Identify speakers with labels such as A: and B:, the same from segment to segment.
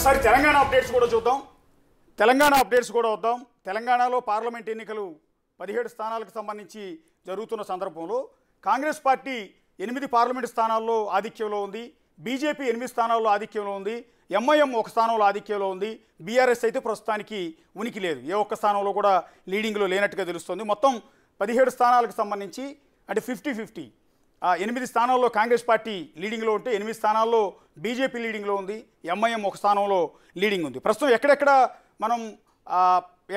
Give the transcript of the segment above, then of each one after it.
A: ఒకసారి తెలంగాణ అప్డేట్స్ కూడా చూద్దాం. తెలంగాణ అప్డేట్స్ కూడా వద్దాం. తెలంగాణలో పార్లమెంట్ ఎన్నికలు పదిహేడు స్థానాలకు సంబంధించి జరుగుతున్న సందర్భంలో కాంగ్రెస్ పార్టీ ఎనిమిది పార్లమెంట్ స్థానాల్లో ఆధిక్యంలో ఉంది. బీజేపీ ఎనిమిది స్థానాల్లో ఆధిక్యంలో ఉంది. ఎంఐఎం ఒక స్థానంలో ఆధిక్యంలో ఉంది. బీఆర్ఎస్ అయితే ప్రస్తుతానికి ఉనికి లేదు. ఏ ఒక్క స్థానంలో కూడా లీడింగ్లో లేనట్టుగా తెలుస్తుంది. మొత్తం పదిహేడు స్థానాలకు సంబంధించి అంటే ఫిఫ్టీ ఫిఫ్టీ ఎనిమిది స్థానాల్లో కాంగ్రెస్ పార్టీ లీడింగ్లో ఉంటే ఎనిమిది స్థానాల్లో బీజేపీ లీడింగ్లో ఉంది ఎంఐఎం ఒక స్థానంలో లీడింగ్ ఉంది. ప్రస్తుతం ఎక్కడెక్కడ మనం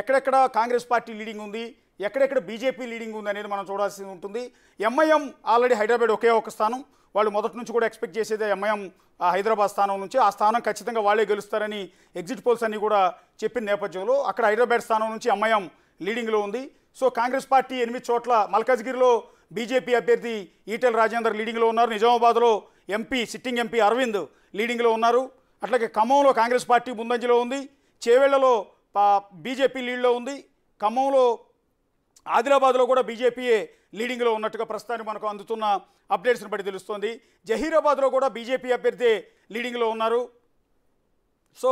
A: ఎక్కడెక్కడ కాంగ్రెస్ పార్టీ లీడింగ్ ఉంది ఎక్కడెక్కడ బీజేపీ లీడింగ్ ఉంది అనేది మనం చూడాల్సి ఉంటుంది. ఎంఐఎం ఆల్రెడీ హైదరాబాద్ ఒకే ఒక స్థానం వాళ్ళు మొదటి నుంచి కూడా ఎక్స్పెక్ట్ చేసేదే ఎంఐఎం హైదరాబాద్ స్థానం నుంచి. ఆ స్థానం ఖచ్చితంగా వాళ్ళే గెలుస్తారని ఎగ్జిట్ పోల్స్ అన్ని కూడా చెప్పిన నేపథ్యంలో అక్కడ హైదరాబాద్ స్థానం నుంచి ఎంఐఎం లీడింగ్లో ఉంది. సో కాంగ్రెస్ పార్టీ ఎనిమిది చోట్ల మల్కాజ్గిరిలో బీజేపీ అభ్యర్థి ఈటెల రాజేందర్ లీడింగ్లో ఉన్నారు. నిజామాబాద్లో ఎంపీ సిట్టింగ్ ఎంపీ అరవింద్ లీడింగ్లో ఉన్నారు. అట్లాగే ఖమ్మంలో కాంగ్రెస్ పార్టీ ముందంజలో ఉంది. చేవేళ్ళలో బీజేపీ లీడ్లో ఉంది. ఖమ్మంలో ఆదిలాబాద్లో కూడా బీజేపీయే లీడింగ్లో ఉన్నట్టుగా ప్రస్తుతానికి మనకు అందుతున్న అప్డేట్స్ని బట్టి తెలుస్తోంది. జహీరాబాద్లో కూడా బీజేపీ అభ్యర్థి లీడింగ్లో ఉన్నారు. సో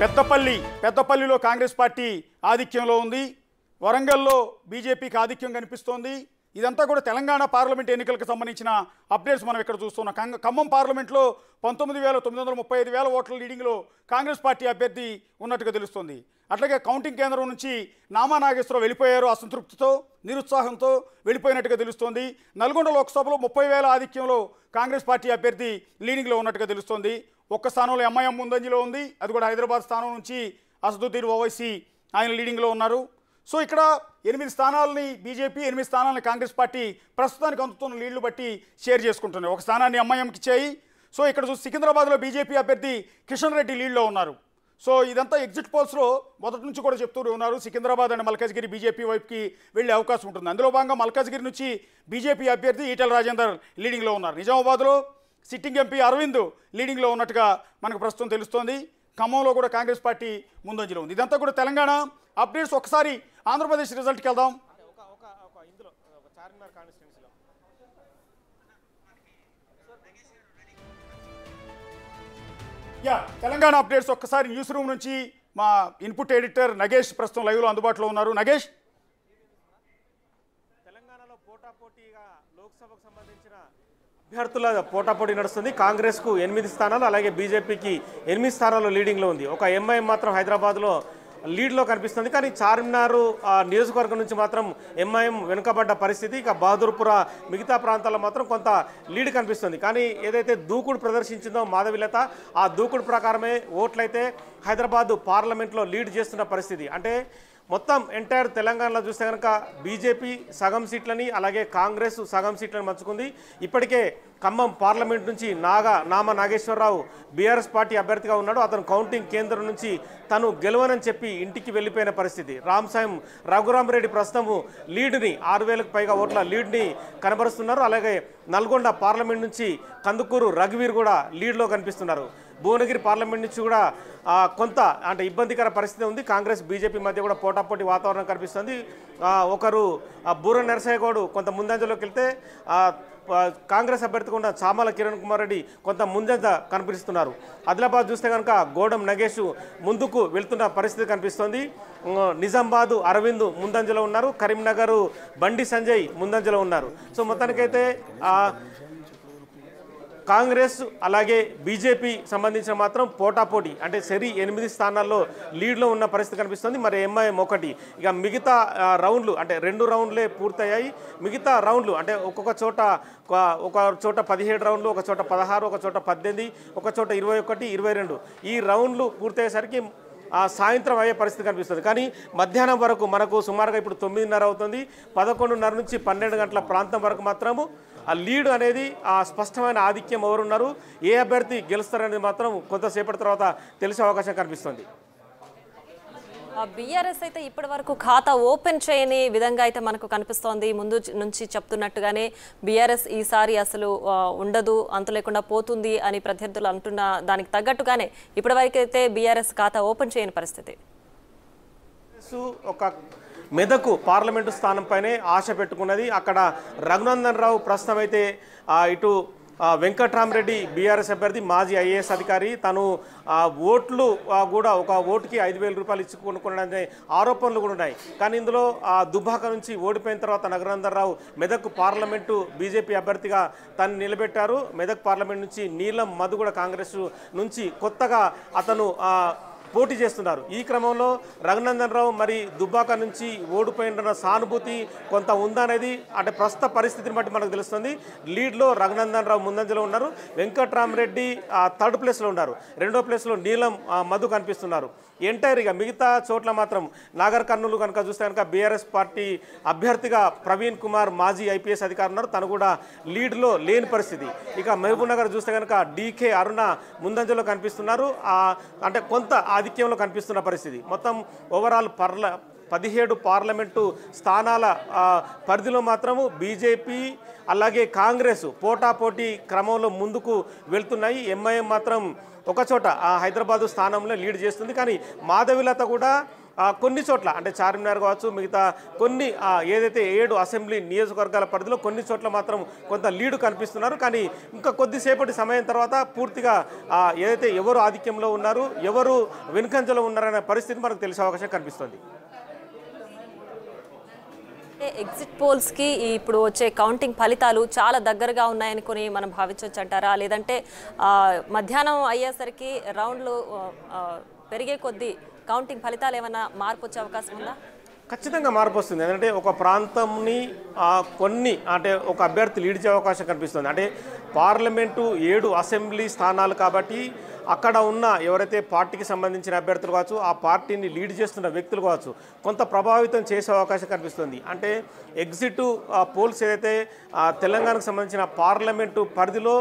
A: పెద్దపల్లి పెద్దపల్లిలో కాంగ్రెస్ పార్టీ ఆధిక్యంలో ఉంది. వరంగల్లో బీజేపీకి ఆధిక్యం కనిపిస్తోంది. ఇదంతా కూడా తెలంగాణ పార్లమెంట్ ఎన్నికలకు సంబంధించిన అప్డేట్స్ మనం ఇక్కడ చూస్తున్నాం. కంగ- ఖమ్మం పార్లమెంట్లో పంతొమ్మిది వేల తొమ్మిది వందల ముప్పై ఐదు వేల ఓట్ల లీడింగ్లో కాంగ్రెస్ పార్టీ అభ్యర్థి ఉన్నట్టుగా తెలుస్తోంది. అట్లాగే కౌంటింగ్ కేంద్రం నుంచి నామా నాగేశ్వరరావు వెళ్ళిపోయారు అసంతృప్తితో నిరుత్సాహంతో వెళ్ళిపోయినట్టుగా తెలుస్తోంది. నల్గొండ లోక్సభలో ముప్పై వేల ఆధిక్యంలో కాంగ్రెస్ పార్టీ అభ్యర్థి లీడింగ్లో ఉన్నట్టుగా తెలుస్తోంది. ఒక్క స్థానంలో ఎంఐఎం ముందంజలో ఉంది. అది కూడా హైదరాబాద్ స్థానం నుంచి అసదుద్దీన్ ఓవైసీ ఆయన లీడింగ్లో ఉన్నారు. సో ఇక్కడ ఎనిమిది స్థానాలని బీజేపీ ఎనిమిది స్థానాలని కాంగ్రెస్ పార్టీ ప్రస్తుతానికి అందుతున్న లీడ్లు బట్టి షేర్ చేసుకుంటున్నాయి. ఒక స్థానాన్ని ఎంఐఎంకి ఇచ్చాయి సో ఇక్కడ చూసి సికింద్రాబాద్లో బీజేపీ అభ్యర్థి కిషన్ రెడ్డి లీడ్లో ఉన్నారు. సో ఇదంతా ఎగ్జిట్ పోల్స్లో మొదటి నుంచి కూడా చెప్తూ ఉన్నారు. సికింద్రాబాద్ అండ్ మల్కాజ్గిరి బీజేపీ వైపుకి వెళ్ళే అవకాశం ఉంటుంది. అందులో భాగంగా మల్కాజ్గిరి నుంచి బీజేపీ అభ్యర్థి ఈటెల రాజేందర్ లీడింగ్లో ఉన్నారు. నిజామాబాద్లో సిట్టింగ్ ఎంపీ అరవింద్ లీడింగ్లో ఉన్నట్టుగా మనకు ప్రస్తుతం తెలుస్తోంది. ఖమ్మంలో కూడా కాంగ్రెస్ పార్టీ ముందంజలో ఉంది. ఇదంతా కూడా తెలంగాణ. అప్డేట్స్ ఒకసారి ఆంధ్రప్రదేశ్ రిజల్ట్కి వెళ్దాం. యా తెలంగాణ అప్డేట్స్ ఒక్కసారి న్యూస్ రూమ్ నుంచి మా ఇన్పుట్ ఎడిటర్ నగేష్ ప్రస్తుతం లైవ్లో అందుబాటులో ఉన్నారు. నగేష్?
B: తెలంగాణలో పోటాపోటీగా లోక్సభకు సంబంధించిన అభ్యర్థుల పోటాపోటీ నడుస్తుంది. కాంగ్రెస్కు ఎనిమిది స్థానాలు అలాగే బీజేపీకి ఎనిమిది స్థానాలు లీడింగ్లో ఉంది. ఒక ఎంఐఎం మాత్రం హైదరాబాద్లో లీడ్లో కనిపిస్తుంది. కానీ చార్మినార్ నియోజకవర్గం నుంచి మాత్రం ఎంఐఎం వెనుకబడ్డ పరిస్థితి. ఇక బహదూర్పుర మిగతా ప్రాంతాల్లో మాత్రం కొంత లీడ్ కనిపిస్తుంది. కానీ ఏదైతే దూకుడు ప్రదర్శించిందో మాధవిలత ఆ దూకుడు ప్రకారమే ఓట్లయితే హైదరాబాద్ పార్లమెంట్లో లీడ్ చేస్తున్న పరిస్థితి. అంటే మొత్తం ఎంటైర్ తెలంగాణలో చూస్తే కనుక బీజేపీ సగం సీట్లని అలాగే కాంగ్రెస్ సగం సీట్లను పంచుకుంది. ఇప్పటికే ఖమ్మం పార్లమెంట్ నుంచి నాగా నామ నాగేశ్వరరావు బీఆర్ఎస్ పార్టీ అభ్యర్థిగా ఉన్నాడు. అతను కౌంటింగ్ కేంద్రం నుంచి తను గెలవనని చెప్పి ఇంటికి వెళ్ళిపోయిన పరిస్థితి. రామ్ సాయం రఘురామరెడ్డి ప్రస్తుతము లీడ్ని ఆరు వేలకు పైగా ఓట్ల లీడ్ని కనబరుస్తున్నారు. అలాగే నల్గొండ పార్లమెంట్ నుంచి కందుకూరు రఘువీర్ కూడా లీడ్లో కనిపిస్తున్నారు. భువనగిరి పార్లమెంట్ నుంచి కూడా కొంత అంటే ఇబ్బందికర పరిస్థితి ఉంది. కాంగ్రెస్ బీజేపీ మధ్య కూడా పోటాపోటీ వాతావరణం కనిపిస్తుంది. ఒకరు బూర నరసయ్య గౌడ్ కొంత ముందంజలోకి వెళ్తే కాంగ్రెస్ అభ్యర్థి కూడా చామల కిరణ్ కుమార్ రెడ్డి కొంత ముందంజ కనిపిస్తున్నారు. ఆదిలాబాద్ చూస్తే కనుక గోడం నగేష్ ముందుకు వెళ్తున్న పరిస్థితి కనిపిస్తోంది. నిజామాబాదు అరవింద్ ముందంజలో ఉన్నారు. కరీంనగర్ బండి సంజయ్ ముందంజలో ఉన్నారు. సో మొత్తానికైతే కాంగ్రెస్ అలాగే బీజేపీ సంబంధించిన మాత్రం పోటాపోటీ అంటే సరి ఎనిమిది స్థానాల్లో లీడ్లో ఉన్న పరిస్థితి కనిపిస్తుంది. మరి ఎంఐఎం ఒకటి. ఇక మిగతా రౌండ్లు అంటే రెండు రౌండ్లే పూర్తయ్యాయి. మిగతా రౌండ్లు అంటే ఒక్కొక్క చోట ఒక- చోట పదిహేడు రౌండ్లు ఒక చోట పదహారు ఒక చోట పద్దెనిమిది ఒక చోట ఇరవై ఒకటి ఇరవై రెండు. ఈ రౌండ్లు పూర్తయ్యేసరికి సాయంత్రం అయ్యే పరిస్థితి కనిపిస్తుంది. కానీ మధ్యాహ్నం వరకు మనకు సుమారుగా ఇప్పుడు తొమ్మిదిన్నర అవుతుంది. పదకొండున్నర నుంచి పన్నెండు గంటల ప్రాంతం వరకు మాత్రము ఆ లీడ్ అనేది ఆ స్పష్టమైన ఆధిక్యం ఎవరున్నారు ఏ అభ్యర్థి గెలుస్తారనేది మాత్రం కొంతసేపటి తర్వాత తెలిసే అవకాశం కనిపిస్తుంది.
C: బీఆర్ఎస్ అయితే ఇప్పటి వరకు ఖాతా ఓపెన్ చేయని విధంగా అయితే మనకు కనిపిస్తోంది. ముందు నుంచి చెప్తున్నట్టుగానే బీఆర్ఎస్ ఈసారి అసలు ఉండదు అంత లేకుండా పోతుంది అని ప్రత్యర్థులు అంటున్న దానికి తగ్గట్టుగానే ఇప్పటి వరకు అయితే బీఆర్ఎస్ ఖాతా ఓపెన్ చేయని పరిస్థితి.
B: ఒక మెదకు పార్లమెంటు స్థానంపైనే ఆశ పెట్టుకున్నది. అక్కడ రఘునందన్ రావు ప్రస్తుతం అయితే ఇటు వెంకట్రామరెడ్డి బీఆర్ఎస్ అభ్యర్థి మాజీ ఐఏఎస్ అధికారి. తను ఓట్లు కూడా ఒక ఓటుకి ఐదు వేల రూపాయలు ఇచ్చి కొనుక్కునే ఆరోపణలు కూడా ఉన్నాయి. కానీ ఇందులో ఆ దుబ్బాక నుంచి ఓడిపోయిన తర్వాత నగరందర్ రావు మెదక్ పార్లమెంటు బీజేపీ అభ్యర్థిగా తను నిలబెట్టారు. మెదక్ పార్లమెంట్ నుంచి నీలం మధు కూడా కాంగ్రెస్ నుంచి కొత్తగా అతను పోటీ చేస్తున్నారు. ఈ క్రమంలో రఘునందన్ రావు మరి దుబ్బాక నుంచి ఓడిపోయిన సానుభూతి కొంత ఉందనేది అంటే ప్రస్తుత పరిస్థితిని బట్టి మనకు తెలుస్తుంది. లీడ్లో రఘునందన్ రావు ముందంజలో ఉన్నారు. వెంకట్రామరెడ్డి థర్డ్ ప్లేస్లో ఉన్నారు. రెండో ప్లేస్లో నీలం మధు కనిపిస్తున్నారు. ఎంటైర్గా మిగతా చోట్ల మాత్రం నాగర్ కర్నూలు కనుక చూస్తే కనుక బీఆర్ఎస్ పార్టీ అభ్యర్థిగా ప్రవీణ్ కుమార్ మాజీ ఐపీఎస్ అధికారి ఉన్నారు. తను కూడా లీడ్లో లేని పరిస్థితి. ఇక మహబూబ్ నగర్ చూస్తే కనుక డీకే అరుణ ముందంజలో కనిపిస్తున్నారు. అంటే కొంత ఆధిక్యంలో కనిపిస్తున్న పరిస్థితి. మొత్తం ఓవరాల్ పర్ల పదిహేడు పార్లమెంటు స్థానాల పరిధిలో మాత్రము బీజేపీ అలాగే కాంగ్రెస్ పోటాపోటీ క్రమంలో ముందుకు వెళ్తున్నాయి. ఎంఐఎం మాత్రం ఒకచోట ఆ హైదరాబాదు స్థానంలో లీడ్ చేస్తుంది. కానీ మాధవిలత కూడా కొన్ని చోట్ల అంటే చార్మినార్ కావచ్చు మిగతా కొన్ని ఏదైతే ఏడు అసెంబ్లీ నియోజకవర్గాల పరిధిలో కొన్ని చోట్ల మాత్రం కొంత లీడు కనిపిస్తున్నారు. కానీ ఇంకా కొద్దిసేపటి సమయం తర్వాత పూర్తిగా ఏదైతే ఎవరు ఆధిక్యంలో ఉన్నారు ఎవరు వెనుకంజలో ఉన్నారనే పరిస్థితి మనకు తెలిసే అవకాశం కనిపిస్తుంది.
C: ఎగ్జిట్ పోల్స్కి ఇప్పుడు వచ్చే కౌంటింగ్ ఫలితాలు చాలా దగ్గరగా ఉన్నాయని కొని మనం భావించవచ్చు అంటారా? లేదంటే మధ్యాహ్నం అయ్యేసరికి రౌండ్లు పెరిగే కొద్దీ కౌంటింగ్ ఫలితాలు ఏమైనా మార్పు వచ్చే అవకాశం ఉందా?
B: ఖచ్చితంగా మార్పు వస్తుంది. ఎందుకంటే ఒక ప్రాంతంని కొన్ని అంటే ఒక అభ్యర్థి లీడ్ చేసే అవకాశం కనిపిస్తుంది. అంటే పార్లమెంటు ఏడు అసెంబ్లీ స్థానాలు కాబట్టి అక్కడ ఉన్న ఎవరైతే పార్టీకి సంబంధించిన అభ్యర్థులు కావచ్చు ఆ పార్టీని లీడ్ చేస్తున్న వ్యక్తులు కావచ్చు కొంత ప్రభావితం చేసే అవకాశం కనిపిస్తుంది. అంటే ఎగ్జిట్ పోల్స్ ఏదైతే తెలంగాణకు సంబంధించిన పార్లమెంటు పరిధిలో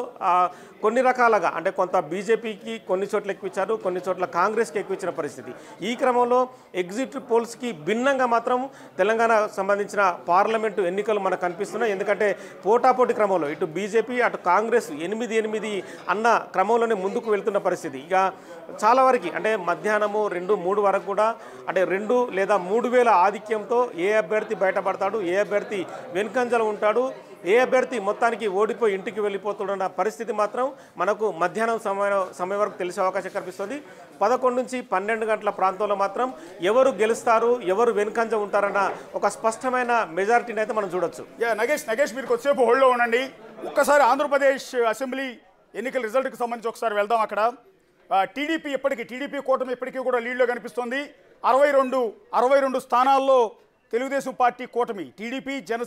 B: కొన్ని రకాలుగా అంటే కొంత బీజేపీకి కొన్ని చోట్ల ఎక్కువచ్చారు కొన్ని చోట్ల కాంగ్రెస్కి ఎక్కువచ్చిన పరిస్థితి. ఈ క్రమంలో ఎగ్జిట్ పోల్స్కి భిన్నంగా మాత్రం తెలంగాణ సంబంధించిన పార్లమెంటు ఎన్నికలు మనకు కనిపిస్తున్నాయి. ఎందుకంటే పోటాపోటీ క్రమంలో ఇటు బీజేపీ అటు కాంగ్రెస్ ఎనిమిది ఎనిమిది అన్న క్రమంలోనే ముందుకు వెళ్తున్న పరిస్థితి. పరిస్థితి. ఇక చాలా వరకు అంటే మధ్యాహ్నము రెండు మూడు వరకు కూడా అంటే రెండు లేదా మూడు వేల ఆధిక్యంతో ఏ అభ్యర్థి బయటపడతాడు ఏ అభ్యర్థి వెనుకంజలు ఉంటాడు ఏ అభ్యర్థి మొత్తానికి ఓడిపోయి ఇంటికి వెళ్ళిపోతున్న పరిస్థితి మాత్రం మనకు మధ్యాహ్నం సమయం సమయం వరకు తెలిసే అవకాశం కనిపిస్తుంది పదకొండు నుంచి పన్నెండు గంటల ప్రాంతంలో మాత్రం ఎవరు గెలుస్తారు ఎవరు వెనుకంజ ఉంటారన్న ఒక స్పష్టమైన మెజారిటీని అయితే మనం చూడొచ్చు.
A: యా నగేష్ నగేష్ మీరు కొద్దిసేపు హోల్డ్లో ఉండండి. ఒక్కసారి ఆంధ్రప్రదేశ్ అసెంబ్లీ ఎన్నికల రిజల్ట్కి సంబంధించి ఒకసారి వెళ్దాం అక్కడ. టీడీపీ ఇప్పటికీ టీడీపీ కూటమి ఇప్పటికీ కూడా లీడ్లో కనిపిస్తోంది. అరవై రెండు అరవై రెండు స్థానాల్లో తెలుగుదేశం పార్టీ కూటమి టీడీపీ జనసేన